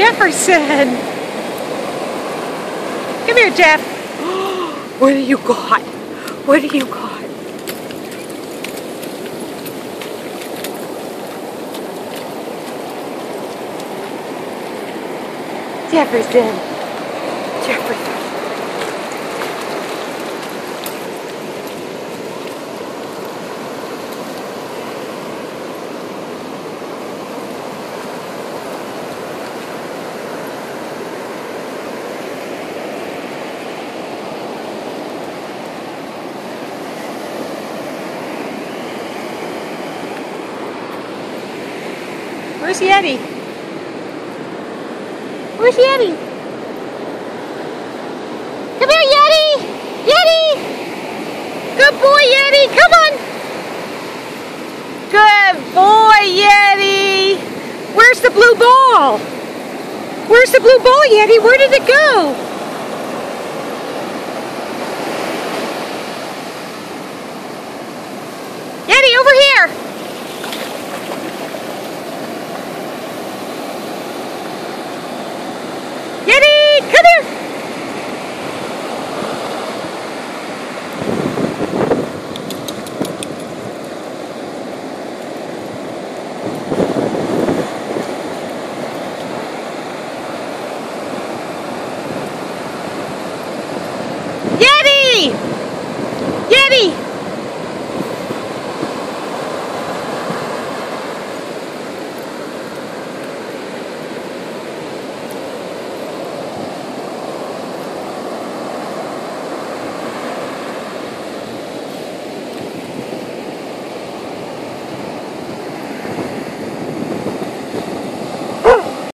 Jefferson. Come here, Jeff. What do you got? What do you got? Jefferson. Jefferson. Where's Yeti? Where's Yeti? Come here, Yeti! Yeti! Good boy, Yeti! Come on! Good boy, Yeti! Where's the blue ball? Where's the blue ball, Yeti? Where did it go?